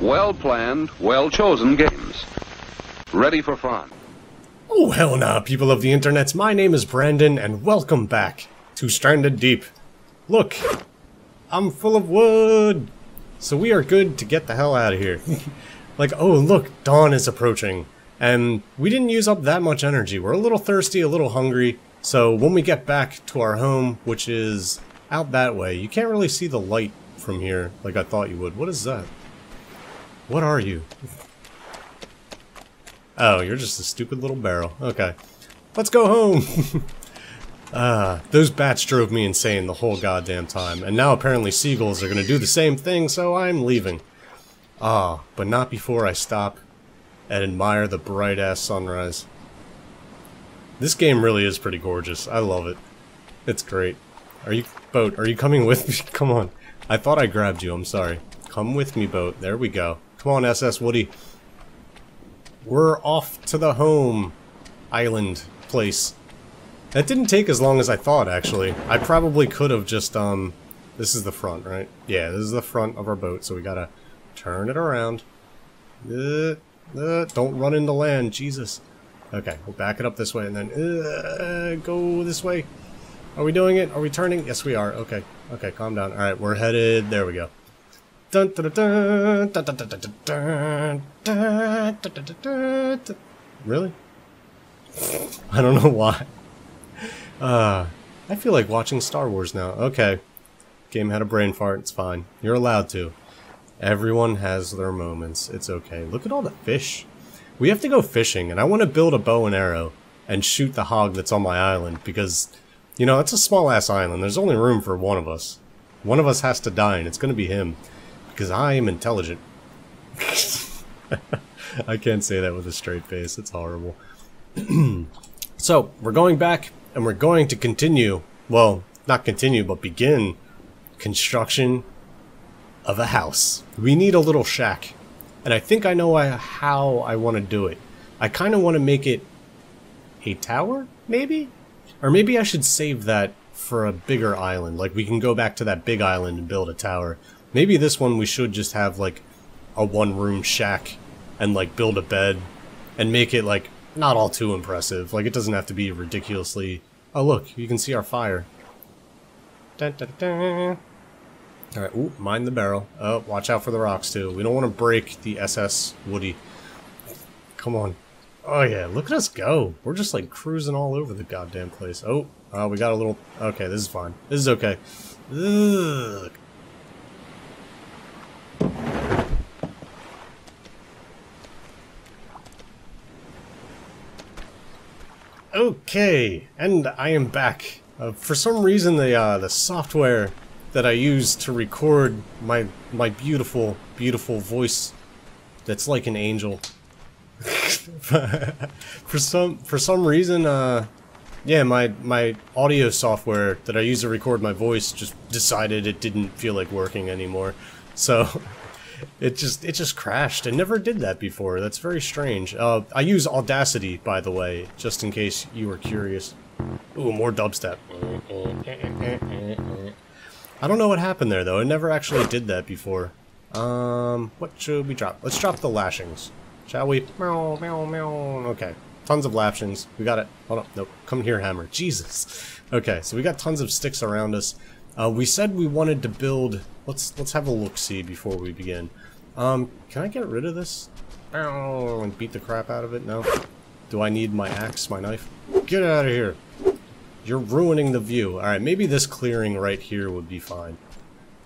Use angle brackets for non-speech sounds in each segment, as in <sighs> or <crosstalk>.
Well-planned, well-chosen games. Ready for fun. Oh, hell nah, people of the internet. My name is Brandon, and welcome back to Stranded Deep. Look, I'm full of wood. So we are good to get the hell out of here. <laughs> like, oh, look, dawn is approaching. And we didn't use up that much energy. We're a little thirsty, a little hungry. So when we get back to our home, which is out that way, you can't really see the light from here like I thought you would. What is that? What are you? Oh, you're just a stupid little barrel. Okay. Let's go home! <laughs> Ah, uh, those bats drove me insane the whole goddamn time, and now apparently seagulls are gonna do the same thing, so I'm leaving. Ah, but not before I stop and admire the bright-ass sunrise. This game really is pretty gorgeous. I love it. It's great. Are you, Boat, are you coming with me? <laughs> Come on. I thought I grabbed you, I'm sorry. Come with me, Boat. There we go. Come on, SS Woody. We're off to the home island place. That didn't take as long as I thought, actually. I probably could have just, um... This is the front, right? Yeah, this is the front of our boat, so we gotta turn it around. Uh, uh, don't run into land, Jesus. Okay, we'll back it up this way and then uh, go this way. Are we doing it? Are we turning? Yes, we are. Okay. Okay, calm down. Alright, we're headed... There we go. Dun, dun, dun, really? I don't know why. Uh, I feel like watching Star Wars now. Okay. Game had a brain fart. It's fine. You're allowed to. Everyone has their moments. It's okay. Look at all the fish. We have to go fishing, and I want to build a bow and arrow and shoot the hog that's on my island because, you know, it's a small-ass island. There's only room for one of us. One of us has to die, and it's going to be him because I am intelligent. <laughs> I can't say that with a straight face. It's horrible. <clears throat> so, we're going back, and we're going to continue, well, not continue, but begin construction of a house. We need a little shack. And I think I know how I want to do it. I kind of want to make it a tower, maybe? Or maybe I should save that for a bigger island. Like, we can go back to that big island and build a tower. Maybe this one we should just have like a one room shack and like build a bed and make it like not all too impressive. Like it doesn't have to be ridiculously... Oh look, you can see our fire. Dun, dun, dun. Alright, ooh, mind the barrel. Oh, watch out for the rocks too. We don't want to break the SS Woody. Come on. Oh yeah, look at us go. We're just like cruising all over the goddamn place. Oh, uh, we got a little... Okay, this is fine. This is okay. Ugh. Okay, and I am back. Uh, for some reason, the uh, the software that I use to record my my beautiful, beautiful voice, that's like an angel. <laughs> for some for some reason, uh, yeah, my my audio software that I use to record my voice just decided it didn't feel like working anymore. So <laughs> it just it just crashed. It never did that before. That's very strange. Uh, I use Audacity, by the way, just in case you were curious. Ooh, more dubstep. I don't know what happened there, though. It never actually did that before. Um, what should we drop? Let's drop the lashings, shall we? Okay, tons of lashings. We got it. Hold on. Nope. Come here, hammer. Jesus. Okay, so we got tons of sticks around us. Uh, we said we wanted to build... Let's let's have a look-see before we begin. Um, can I get rid of this? Oh, And beat the crap out of it? No? Do I need my axe, my knife? Get out of here! You're ruining the view. Alright, maybe this clearing right here would be fine.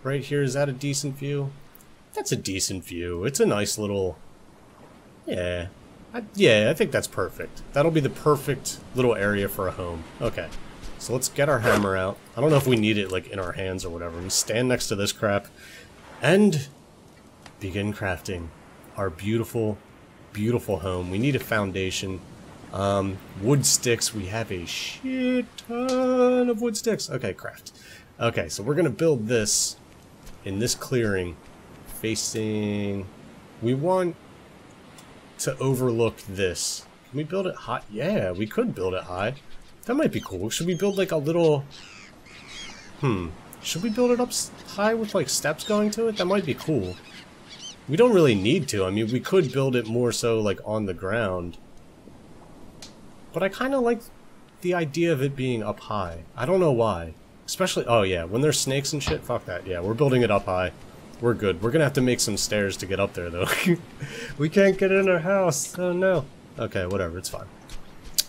Right here, is that a decent view? That's a decent view. It's a nice little... Yeah. I, yeah, I think that's perfect. That'll be the perfect little area for a home. Okay. So let's get our hammer out. I don't know if we need it like in our hands or whatever. We stand next to this crap and begin crafting our beautiful, beautiful home. We need a foundation. Um, wood sticks. We have a shit ton of wood sticks. Okay, craft. Okay, so we're going to build this in this clearing facing... We want to overlook this. Can we build it high? Yeah, we could build it high. That might be cool. Should we build like a little... Hmm. Should we build it up high with like steps going to it? That might be cool. We don't really need to. I mean, we could build it more so, like, on the ground. But I kind of like the idea of it being up high. I don't know why. Especially, oh yeah, when there's snakes and shit, fuck that. Yeah, we're building it up high. We're good. We're gonna have to make some stairs to get up there, though. <laughs> we can't get in our house. Oh no. Okay, whatever. It's fine.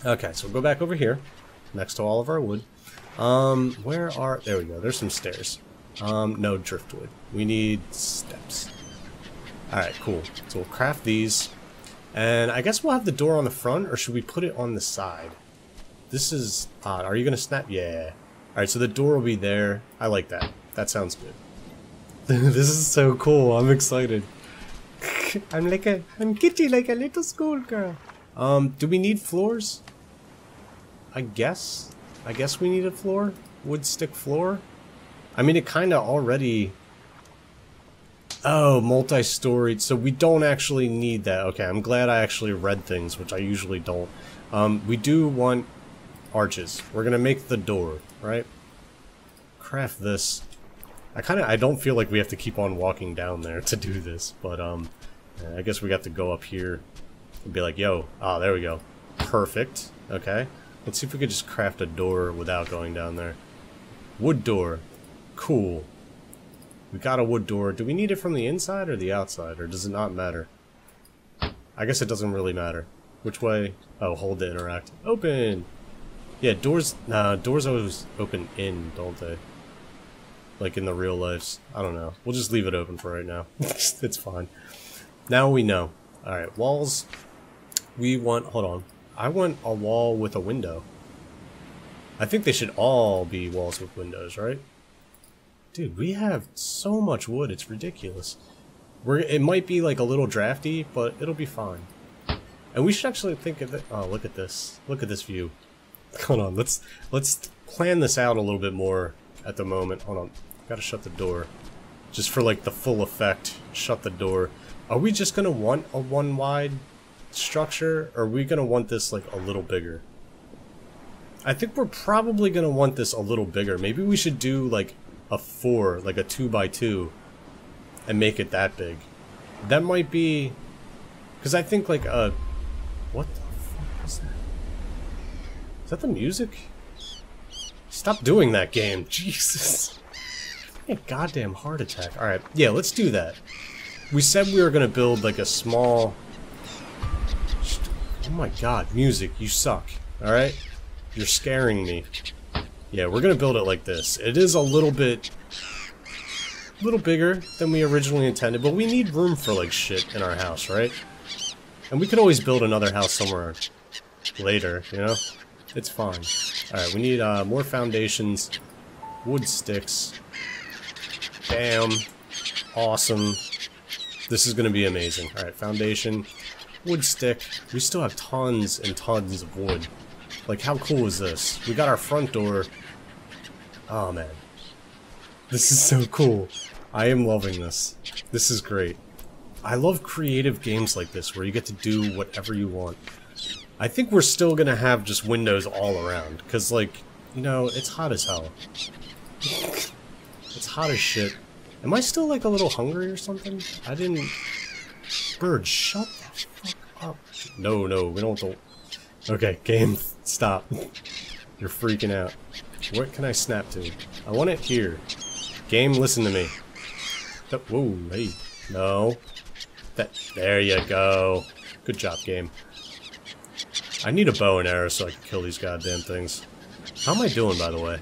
Okay, so we'll go back over here, next to all of our wood. Um, where are... There we go. There's some stairs. Um, no driftwood. We need steps. Alright, cool. So we'll craft these. And I guess we'll have the door on the front, or should we put it on the side? This is odd. Are you going to snap? Yeah. Alright, so the door will be there. I like that. That sounds good. <laughs> this is so cool. I'm excited. <laughs> I'm like a... I'm kitty like a little schoolgirl. Um, do we need floors? I guess. I guess we need a floor? Wood stick floor? I mean, it kind of already... Oh, multi-storied. So we don't actually need that. Okay, I'm glad I actually read things, which I usually don't. Um, we do want arches. We're going to make the door, right? Craft this. I kind of, I don't feel like we have to keep on walking down there to do this, but um, I guess we got to go up here and be like, yo, ah, oh, there we go. Perfect. Okay. Let's see if we could just craft a door without going down there. Wood door. Cool. We got a wood door. Do we need it from the inside or the outside, or does it not matter? I guess it doesn't really matter. Which way? Oh, hold to interact. Open! Yeah, doors, nah, doors always open in, don't they? Like in the real lives. I don't know. We'll just leave it open for right now. <laughs> it's fine. Now we know. Alright, walls. We want, hold on. I want a wall with a window. I think they should all be walls with windows, right? Dude, we have so much wood, it's ridiculous. We're, it might be like a little drafty, but it'll be fine. And we should actually think of it. Oh, look at this. Look at this view. <laughs> Hold on, let's let's plan this out a little bit more at the moment. Hold on. Gotta shut the door. Just for like the full effect. Shut the door. Are we just gonna want a one wide structure? Or are we gonna want this like a little bigger? I think we're probably gonna want this a little bigger. Maybe we should do like a four, like a two by two, and make it that big. That might be, because I think like a, what the fuck is that? Is that the music? Stop doing that game, <laughs> Jesus. A goddamn heart attack. Alright, yeah, let's do that. We said we were gonna build like a small... Oh my god, music, you suck. Alright? You're scaring me. Yeah, we're gonna build it like this. It is a little bit... A little bigger than we originally intended, but we need room for, like, shit in our house, right? And we could always build another house somewhere later, you know? It's fine. Alright, we need uh, more foundations, wood sticks. Bam. Awesome. This is gonna be amazing. Alright, foundation, wood stick. We still have tons and tons of wood. Like, how cool is this? We got our front door. Oh, man. This is so cool. I am loving this. This is great. I love creative games like this, where you get to do whatever you want. I think we're still gonna have just windows all around, because, like, you know, it's hot as hell. it's hot as shit. Am I still, like, a little hungry or something? I didn't... Bird, shut the fuck up. No, no, we don't... Okay, game. Stop. You're freaking out. What can I snap to? I want it here. Game, listen to me. Whoa, hey. No. That, there you go. Good job, game. I need a bow and arrow so I can kill these goddamn things. How am I doing, by the way?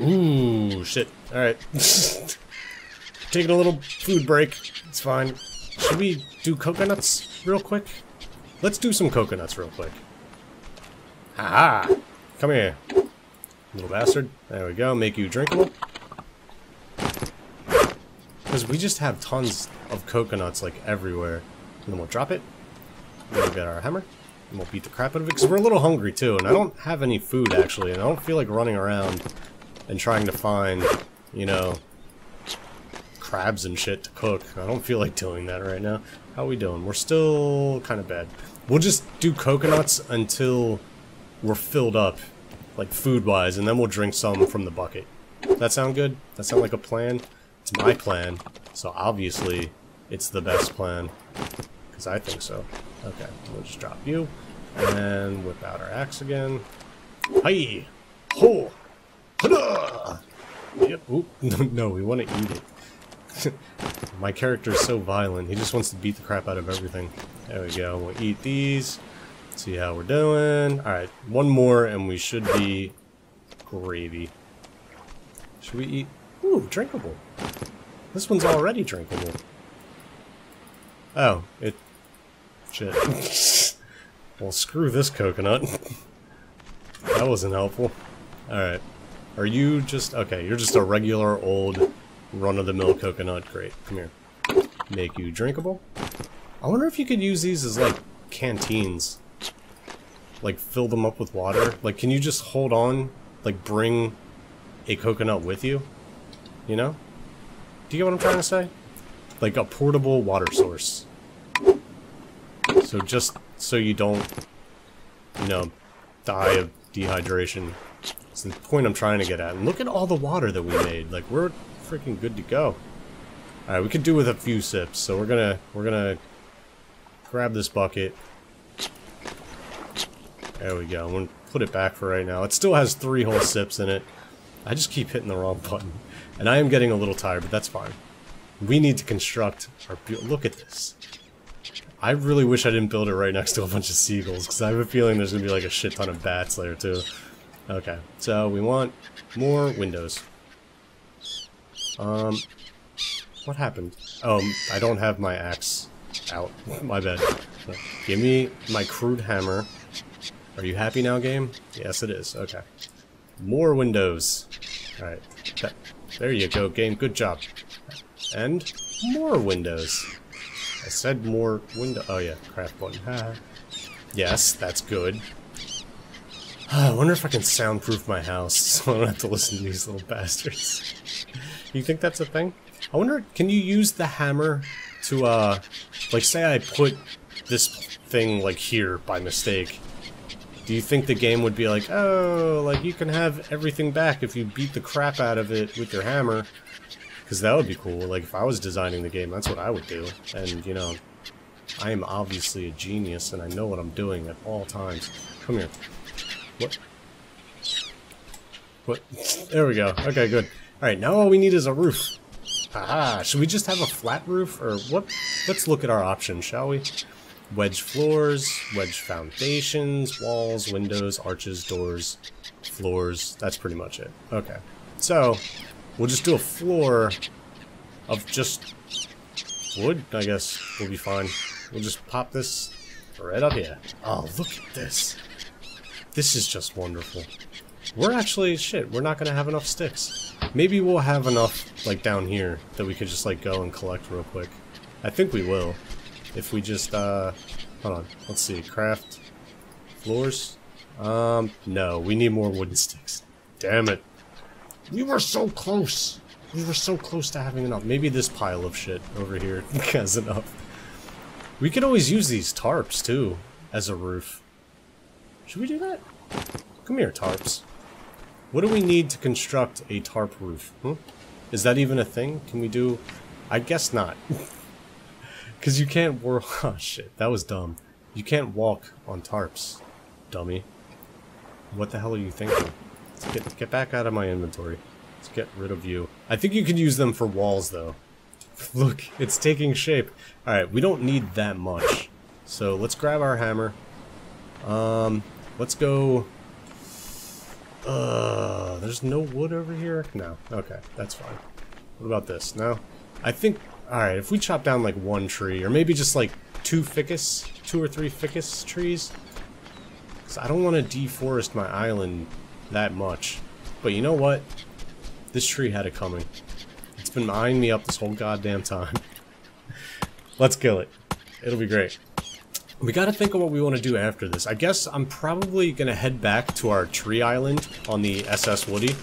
Ooh, shit. Alright. <laughs> Taking a little food break. It's fine. Should we do coconuts real quick? Let's do some coconuts real quick. Ha -ha. Come here. Little bastard. There we go. Make you drinkable. Because we just have tons of coconuts, like, everywhere. And then we'll drop it. Then we'll get our hammer. And we'll beat the crap out of it. Because we're a little hungry, too. And I don't have any food, actually. And I don't feel like running around and trying to find, you know, crabs and shit to cook. I don't feel like doing that right now. How we doing? We're still kind of bad. We'll just do coconuts until we're filled up, like food-wise, and then we'll drink some from the bucket. That sound good? That sound like a plan? It's my plan, so obviously it's the best plan. Because I think so. Okay, we'll just drop you. And whip out our axe again. Hi! Ho! Hada! Yep. Oop. <laughs> no, we want to eat it. <laughs> My character is so violent. He just wants to beat the crap out of everything. There we go. We'll eat these. See how we're doing. Alright, one more and we should be gravy. Should we eat? Ooh, drinkable. This one's already drinkable. Oh, it... Shit. <laughs> well, screw this coconut. <laughs> that wasn't helpful. Alright. Are you just... Okay, you're just a regular old run-of-the-mill coconut. Great. Come here. Make you drinkable. I wonder if you could use these as, like, canteens. Like, fill them up with water. Like, can you just hold on? Like, bring a coconut with you? You know? Do you get what I'm trying to say? Like a portable water source. So just so you don't, you know, die of dehydration. That's the point I'm trying to get at. And look at all the water that we made. Like, we're freaking good to go. Alright, we could do with a few sips, so we're gonna, we're gonna grab this bucket. There we go. I'm gonna put it back for right now. It still has three whole sips in it. I just keep hitting the wrong <laughs> button. And I am getting a little tired, but that's fine. We need to construct our... Look at this. I really wish I didn't build it right next to a bunch of seagulls, because I have a feeling there's going to be like a shit ton of bats there, too. Okay, so we want more windows. Um, what happened? Oh, I don't have my axe out. my bad. Give me my crude hammer. Are you happy now, game? Yes, it is. Okay. More windows. Alright. There you go, game. Good job. And more windows. I said more window. Oh yeah, craft button. yes, that's good. <sighs> I wonder if I can soundproof my house so <laughs> I don't have to listen to these little bastards. You think that's a thing? I wonder, can you use the hammer to, uh, like say I put this thing, like, here by mistake. Do you think the game would be like, oh, like, you can have everything back if you beat the crap out of it with your hammer? Because that would be cool. Like, if I was designing the game, that's what I would do. And, you know, I am obviously a genius, and I know what I'm doing at all times. Come here. What? What? <laughs> There we go. Okay, good. Alright, now all we need is a roof. Haha, should we just have a flat roof? Or what? Let's look at our options, shall we? Wedge floors, wedge foundations, walls, windows, arches, doors, floors. That's pretty much it. Okay. So, We'll just do a floor of just wood, I guess. We'll be fine. We'll just pop this right up here. Oh, look at this. This is just wonderful. We're actually, shit, we're not to have enough sticks. Maybe we'll have enough, like, down here that we could just, like, go and collect real quick. I think we will. If we just, uh, hold on. Let's see. Craft floors? Um, no. We need more wooden sticks. Damn it. We were so close. We were so close to having enough. Maybe this pile of shit over here <laughs> has enough. We could always use these tarps, too, as a roof. Should we do that? Come here, tarps. What do we need to construct a tarp roof? Hmm? Is that even a thing? Can we do... I guess not. <laughs> Because you can't. <laughs> Oh, shit. That was dumb. You can't walk on tarps, dummy. What the hell are you thinking? Let's get, get back out of my inventory. Let's get rid of you. I think you can use them for walls, though. <laughs> Look, it's taking shape. Alright, we don't need that much. So let's grab our hammer. Um, let's go... Uh, there's no wood over here? No. Okay, that's fine. What about this? No? I think... Alright, if we chop down like one tree, or maybe just like two ficus, two or three ficus trees. Because I don't want to deforest my island that much. But you know what? This tree had it coming. It's been eyeing me up this whole goddamn time. <laughs> Let's kill it. It'll be great. We gotta think of what we want to do after this. I guess I'm probably gonna head back to our tree island on the SS Woody.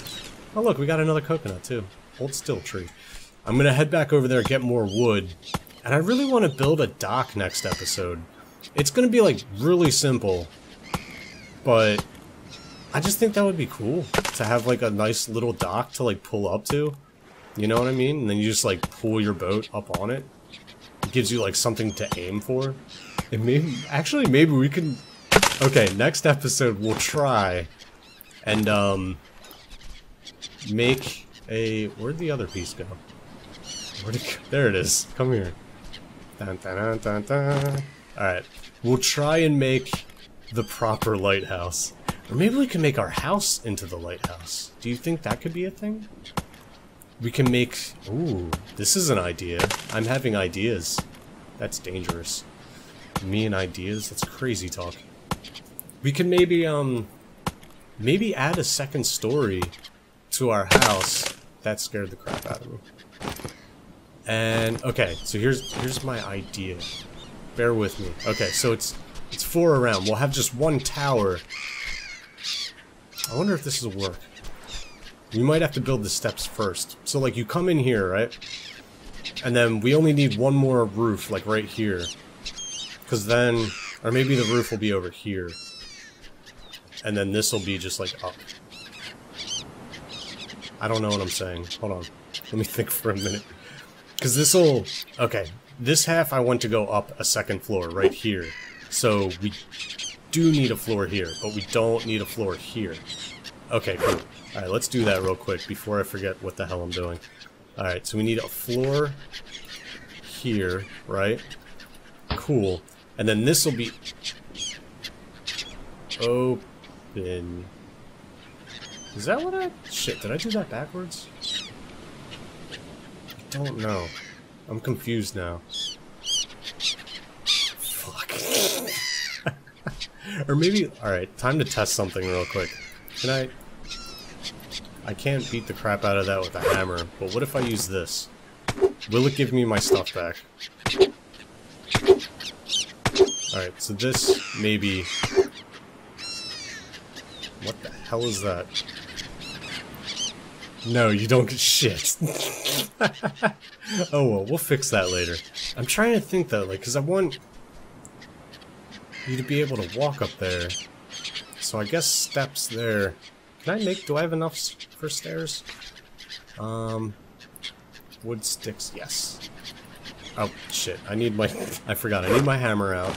Oh look, we got another coconut too. Hold still tree. I'm gonna head back over there, get more wood. And I really want to build a dock next episode. It's gonna be like really simple. But I just think that would be cool to have like a nice little dock to like pull up to. You know what I mean? And then you just like pull your boat up on it. it gives you like something to aim for. And maybe, actually, maybe we can. Okay, next episode we'll try and um make a. Where'd the other piece go? Where'd it go? There it is. Come here. Dun, dun, dun, dun, dun. All right, we'll try and make the proper lighthouse. Or maybe we can make our house into the lighthouse. Do you think that could be a thing? We can make... Ooh, this is an idea. I'm having ideas. That's dangerous. Me and ideas? That's crazy talk. We can maybe, um... Maybe add a second story to our house. That scared the crap out of me. And, okay, so here's here's my idea. Bear with me. Okay, so it's it's four around. We'll have just one tower. I wonder if this will work. We might have to build the steps first. So, like, you come in here, right? And then we only need one more roof, like, right here. Because then... Or maybe the roof will be over here. And then this will be just, like, up. I don't know what I'm saying. Hold on. Let me think for a minute. Because this will... Okay. This half I want to go up a second floor, right here. So we do need a floor here, but we don't need a floor here. Okay, cool. Alright, let's do that real quick before I forget what the hell I'm doing. Alright, so we need a floor here, right? Cool. And then this will be... Open... Is that what I... Shit, did I do that backwards? I don't know. I'm confused now. Fuck. <laughs> or maybe... Alright, time to test something real quick. Can I... I can't beat the crap out of that with a hammer, but what if I use this? Will it give me my stuff back? Alright, so this, maybe... What the hell is that? No, you don't get shit. <laughs> oh well, we'll fix that later. I'm trying to think though, like, because I want you to be able to walk up there. So I guess steps there. Can I make, do I have enough for stairs? Um, wood sticks, yes. Oh, shit, I need my, <laughs> I forgot, I need my hammer out.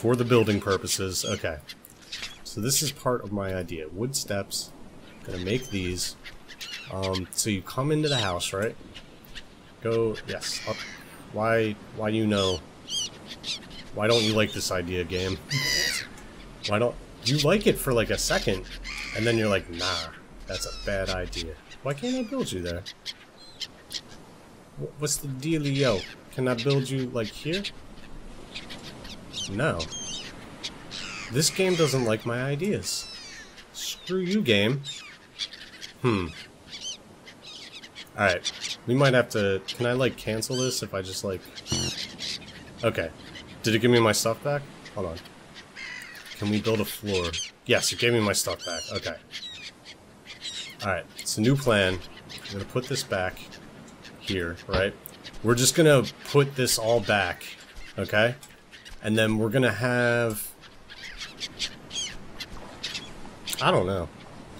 For the building purposes, okay. So this is part of my idea. Wood steps, gonna make these. Um, so you come into the house, right? Go, yes, up. Why, why do you know? Why don't you like this idea, game? Why don't, you like it for like a second, and then you're like, nah, that's a bad idea. Why can't I build you there? What's the dealio? Can I build you, like, here? No. This game doesn't like my ideas. Screw you, game. Hmm. Alright. We might have to... Can I, like, cancel this if I just, like... Okay. Did it give me my stuff back? Hold on. Can we build a floor? Yes, it gave me my stuff back. Okay. Alright, it's a new plan. I'm gonna put this back here, right? We're just gonna put this all back, okay? And then we're gonna have... I don't know.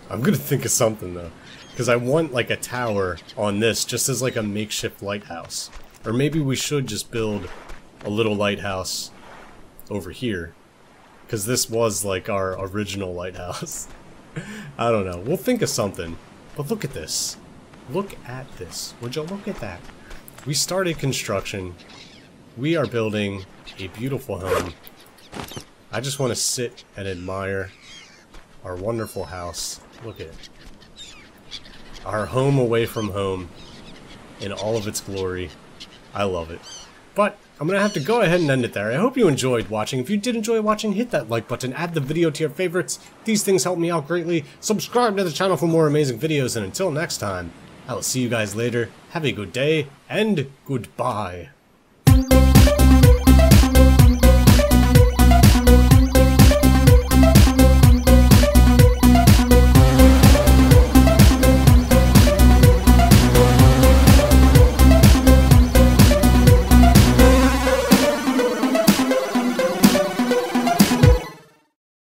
I'm gonna think of something, though. Because I want, like, a tower on this, just as, like, a makeshift lighthouse. Or maybe we should just build a little lighthouse over here. Because this was like our original lighthouse. <laughs> I don't know. We'll think of something. But look at this. Look at this. Would you look at that? We started construction. We are building a beautiful home. I just want to sit and admire our wonderful house. Look at it. Our home away from home in all of its glory. I love it. But I'm going to have to go ahead and end it there. I hope you enjoyed watching. If you did enjoy watching, hit that like button, add the video to your favorites. These things help me out greatly. Subscribe to the channel for more amazing videos, and until next time, I will see you guys later. Have a good day, and goodbye.